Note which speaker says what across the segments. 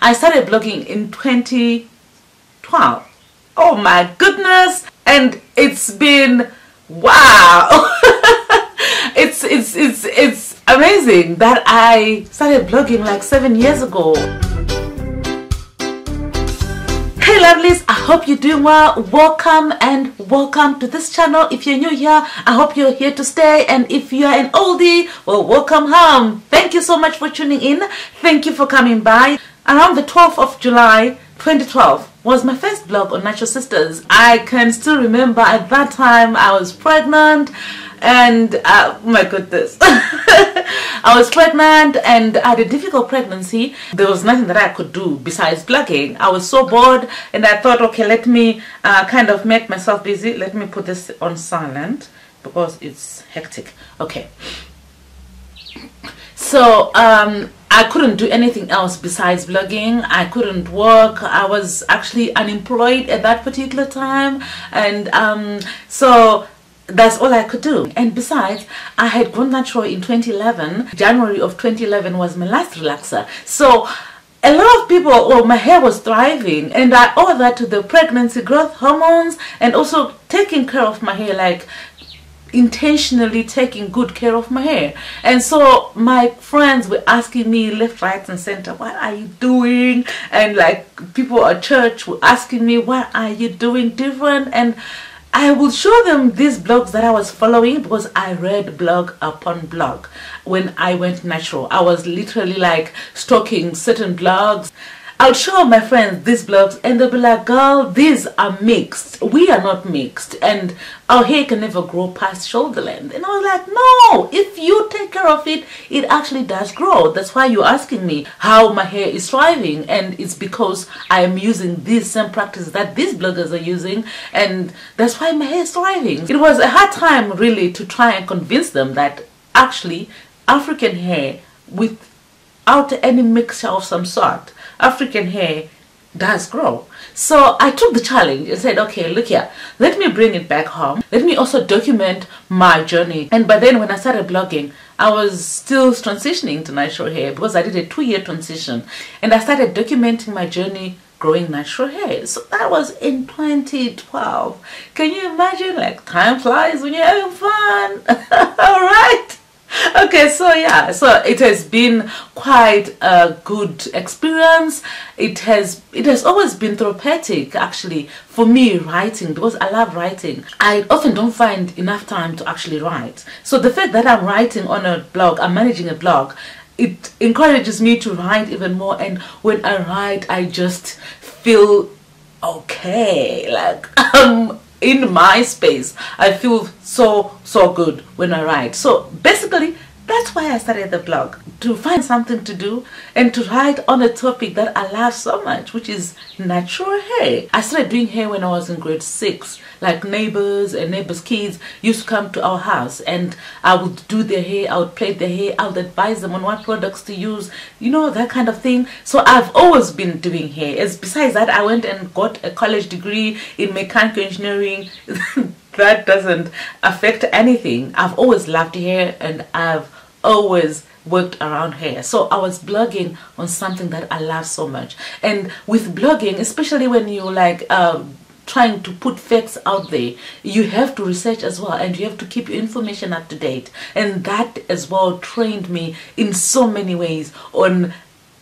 Speaker 1: I started blogging in 2012. Oh my goodness. And it's been wow. it's it's it's it's amazing that I started blogging like 7 years ago. Hey lovelies, I hope you're doing well. Welcome and welcome to this channel. If you're new here, I hope you're here to stay. And if you're an oldie, well, welcome home. Thank you so much for tuning in. Thank you for coming by. Around the 12th of July 2012 was my first blog on Natural Sisters. I can still remember at that time I was pregnant and uh, my goodness. I was pregnant and I had a difficult pregnancy. There was nothing that I could do besides blogging I was so bored and I thought okay let me uh, kind of make myself busy. Let me put this on silent because it's hectic. Okay. So um, I couldn't do anything else besides blogging. I couldn't work. I was actually unemployed at that particular time. And um, so that's all I could do. And besides, I had gone natural in 2011. January of 2011 was my last relaxer. So a lot of people, well, my hair was thriving, and I owe that to the pregnancy growth hormones and also taking care of my hair, like intentionally taking good care of my hair. And so my friends were asking me left, right, and center, what are you doing? And like people at church were asking me, what are you doing different? And I would show them these blogs that I was following because I read blog upon blog when I went natural. I was literally like stalking certain blogs. I'll show my friends these blogs and they'll be like, girl, these are mixed. We are not mixed. And our hair can never grow past shoulder length. And I was like, no, if you take care of it, it actually does grow. That's why you're asking me how my hair is thriving. And it's because I am using these same practices that these bloggers are using. And that's why my hair is thriving. It was a hard time really to try and convince them that actually African hair without any mixture of some sort African hair does grow. So I took the challenge and said, okay, look here, let me bring it back home. Let me also document my journey. And by then when I started blogging, I was still transitioning to natural hair because I did a two-year transition. And I started documenting my journey growing natural hair. So that was in 2012. Can you imagine? Like time flies when you're having fun. All right okay so yeah so it has been quite a good experience. It has it has always been therapeutic actually for me writing because i love writing. I often don't find enough time to actually write. So the fact that i'm writing on a blog i'm managing a blog it encourages me to write even more and when i write i just feel okay like um in my space i feel so so good when i write. So basically that's why I started the blog, to find something to do and to write on a topic that I love so much, which is natural hair. I started doing hair when I was in grade 6. Like neighbors and neighbors' kids used to come to our house and I would do their hair, I would plait their hair, I would advise them on what products to use, you know, that kind of thing. So I've always been doing hair. As besides that, I went and got a college degree in mechanical engineering. that doesn't affect anything. I've always loved hair and I've always worked around hair. So i was blogging on something that i love so much. And with blogging especially when you like um, trying to put facts out there you have to research as well and you have to keep your information up to date. And that as well trained me in so many ways on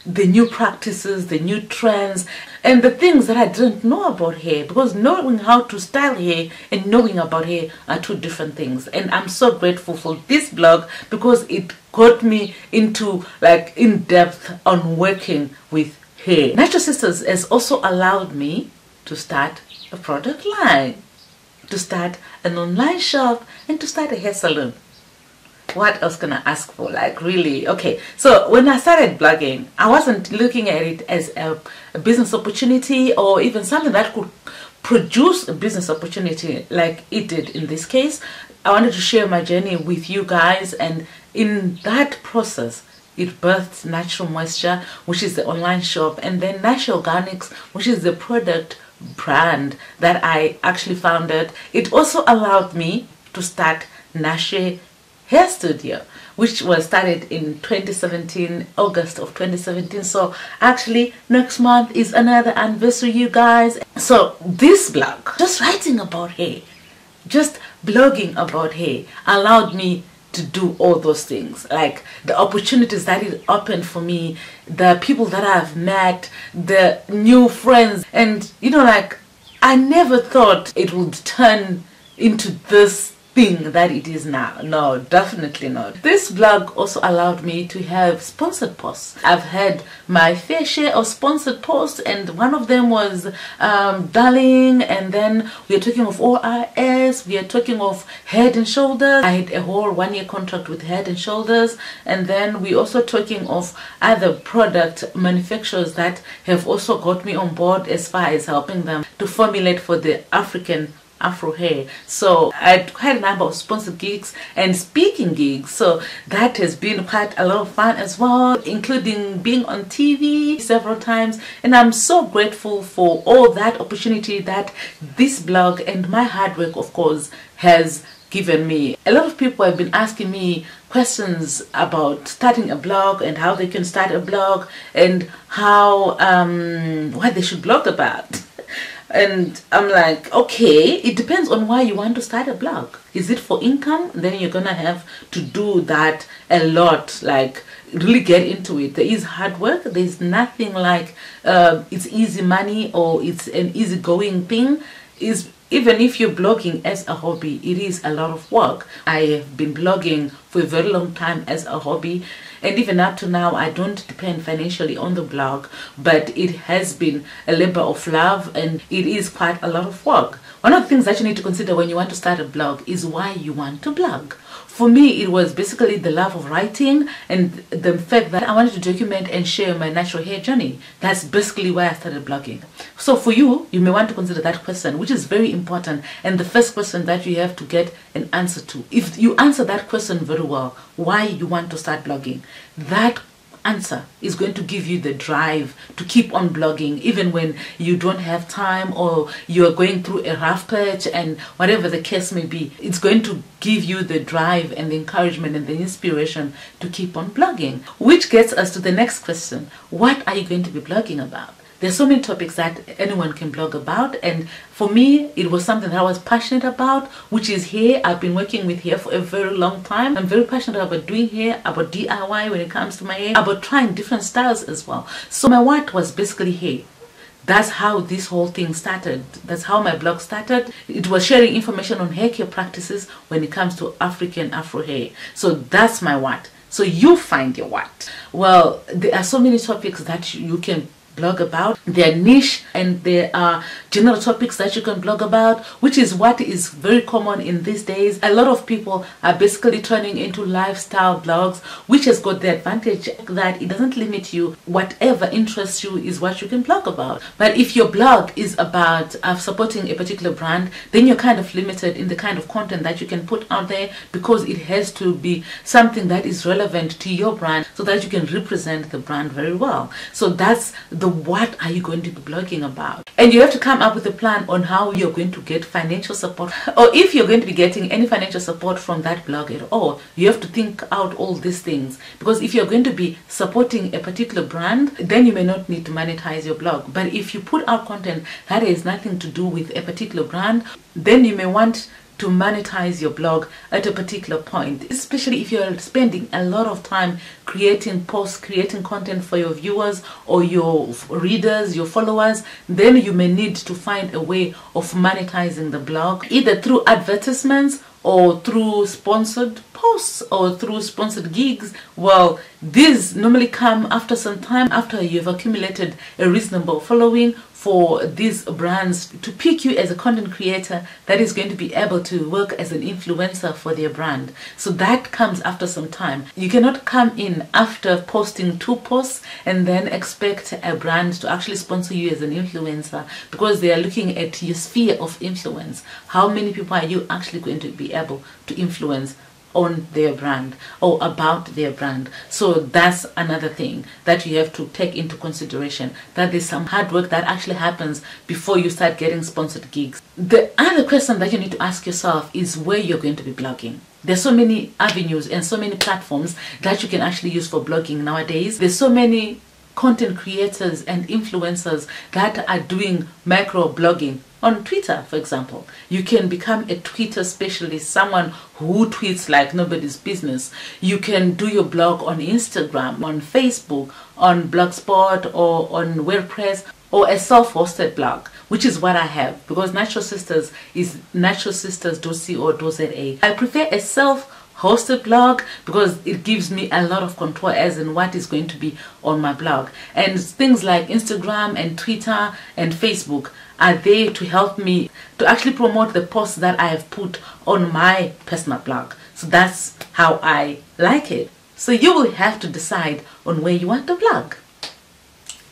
Speaker 1: the new practices, the new trends, and the things that I didn't know about hair because knowing how to style hair and knowing about hair are two different things. And I'm so grateful for this blog because it got me into like in depth on working with hair. Natural Sisters has also allowed me to start a product line, to start an online shop, and to start a hair salon what else can I ask for? Like really, okay. So when I started blogging, I wasn't looking at it as a, a business opportunity or even something that could produce a business opportunity like it did in this case. I wanted to share my journey with you guys and in that process it birthed Natural Moisture which is the online shop and then Natural Organics which is the product brand that I actually founded. It also allowed me to start Nashe hair studio which was started in 2017 august of 2017 so actually next month is another anniversary you guys. So this blog just writing about hair just blogging about hair allowed me to do all those things. Like the opportunities that it opened for me the people that i've met the new friends. And you know like i never thought it would turn into this thing that it is now. No, definitely not. This blog also allowed me to have sponsored posts. I've had my fair share of sponsored posts and one of them was um, Darling and then we are talking of ORS, we are talking of Head and Shoulders. I had a whole one year contract with Head and Shoulders and then we also talking of other product manufacturers that have also got me on board as far as helping them to formulate for the African afro hair. So i had a number of sponsored gigs and speaking gigs. So that has been quite a lot of fun as well including being on tv several times. And i'm so grateful for all that opportunity that this blog and my hard work of course has given me. A lot of people have been asking me questions about starting a blog and how they can start a blog and how um what they should blog about and I'm like, okay, it depends on why you want to start a blog. Is it for income? Then you're gonna have to do that a lot, like really get into it. There is hard work. There's nothing like uh, it's easy money or it's an easy going thing. Is even if you're blogging as a hobby, it is a lot of work. I have been blogging for a very long time as a hobby and even up to now I don't depend financially on the blog but it has been a labor of love and it is quite a lot of work one of the things that you need to consider when you want to start a blog is why you want to blog for me it was basically the love of writing and the fact that I wanted to document and share my natural hair journey. That's basically why I started blogging. So for you you may want to consider that question which is very important and the first question that you have to get an answer to. If you answer that question very well why you want to start blogging? That answer is going to give you the drive to keep on blogging even when you don't have time or you're going through a rough patch and whatever the case may be. It's going to give you the drive and the encouragement and the inspiration to keep on blogging. Which gets us to the next question. What are you going to be blogging about there's so many topics that anyone can blog about and for me it was something that I was passionate about which is hair I've been working with hair for a very long time. I'm very passionate about doing hair about DIY when it comes to my hair about trying different styles as well. So my what was basically hair that's how this whole thing started. That's how my blog started. It was sharing information on hair care practices when it comes to African Afro hair. So that's my what so you find your what well there are so many topics that you can blog about. their niche and there are general topics that you can blog about, which is what is very common in these days. A lot of people are basically turning into lifestyle blogs, which has got the advantage that it doesn't limit you. Whatever interests you is what you can blog about. But if your blog is about uh, supporting a particular brand, then you're kind of limited in the kind of content that you can put out there because it has to be something that is relevant to your brand so that you can represent the brand very well. So that's the the what are you going to be blogging about? And you have to come up with a plan on how you're going to get financial support or if you're going to be getting any financial support from that blog at all you have to think out all these things. Because if you're going to be supporting a particular brand then you may not need to monetize your blog. But if you put out content that has nothing to do with a particular brand then you may want to monetize your blog at a particular point, especially if you're spending a lot of time creating posts, creating content for your viewers or your readers, your followers, then you may need to find a way of monetizing the blog either through advertisements or through sponsored posts or through sponsored gigs. Well these normally come after some time after you've accumulated a reasonable following for these brands to pick you as a content creator that is going to be able to work as an influencer for their brand. So that comes after some time. You cannot come in after posting two posts and then expect a brand to actually sponsor you as an influencer because they are looking at your sphere of influence. How many people are you actually going to be able to influence on their brand or about their brand. So that's another thing that you have to take into consideration that there's some hard work that actually happens before you start getting sponsored gigs. The other question that you need to ask yourself is where you're going to be blogging. There's so many avenues and so many platforms that you can actually use for blogging nowadays. There's so many content creators and influencers that are doing micro blogging on Twitter, for example. You can become a Twitter specialist, someone who tweets like nobody's business. You can do your blog on Instagram, on Facebook, on Blogspot, or on WordPress, or a self-hosted blog, which is what I have because Natural Sisters is naturalsisters.co.za. I prefer a self hosted blog because it gives me a lot of control as in what is going to be on my blog. And things like instagram and twitter and facebook are there to help me to actually promote the posts that i have put on my personal blog. So that's how i like it. So you will have to decide on where you want to blog.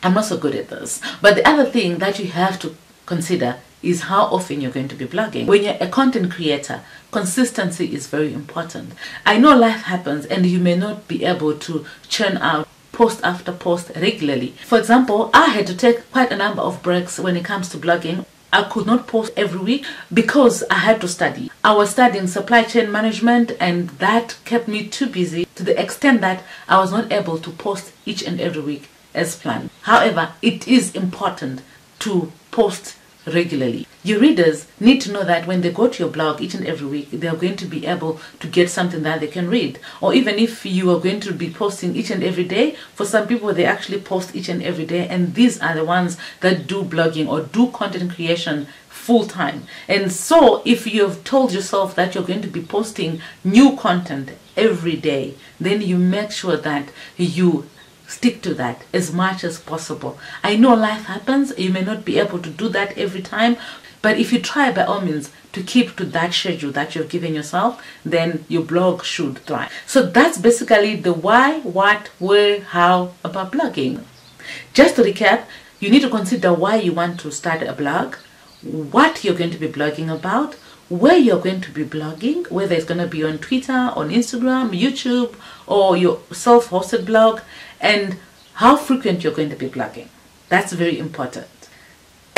Speaker 1: I'm not so good at this. But the other thing that you have to consider is how often you're going to be blogging. When you're a content creator, consistency is very important. I know life happens and you may not be able to churn out post after post regularly. For example, I had to take quite a number of breaks when it comes to blogging. I could not post every week because I had to study. I was studying supply chain management and that kept me too busy to the extent that I was not able to post each and every week as planned. However, it is important to post regularly. Your readers need to know that when they go to your blog each and every week, they are going to be able to get something that they can read. Or even if you are going to be posting each and every day, for some people, they actually post each and every day. And these are the ones that do blogging or do content creation full time. And so if you've told yourself that you're going to be posting new content every day, then you make sure that you stick to that as much as possible. I know life happens, you may not be able to do that every time, but if you try by all means to keep to that schedule that you've given yourself, then your blog should thrive. So that's basically the why, what, where, how about blogging. Just to recap, you need to consider why you want to start a blog, what you're going to be blogging about, where you're going to be blogging, whether it's going to be on Twitter, on Instagram, YouTube, or your self-hosted blog, and how frequent you're going to be blogging. That's very important.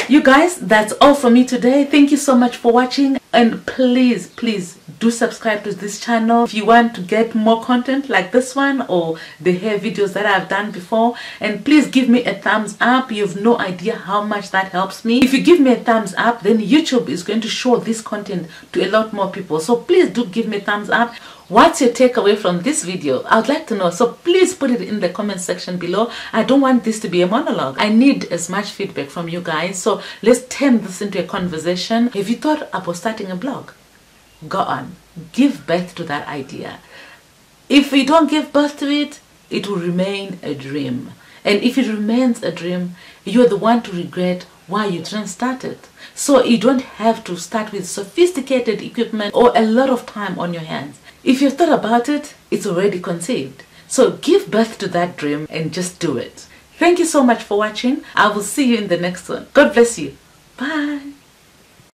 Speaker 1: You guys, that's all from me today. Thank you so much for watching and please, please do subscribe to this channel if you want to get more content like this one or the hair videos that I've done before. And please give me a thumbs up. You have no idea how much that helps me. If you give me a thumbs up then YouTube is going to show this content to a lot more people. So please do give me a thumbs up what's your takeaway from this video i would like to know. So please put it in the comment section below. I don't want this to be a monologue. I need as much feedback from you guys. So let's turn this into a conversation. Have you thought about starting a blog go on. Give birth to that idea. If you don't give birth to it it will remain a dream. And if it remains a dream you're the one to regret why you didn't start it. So you don't have to start with sophisticated equipment or a lot of time on your hands if you've thought about it, it's already conceived. So give birth to that dream and just do it. Thank you so much for watching. I will see you in the next one. God bless you. Bye.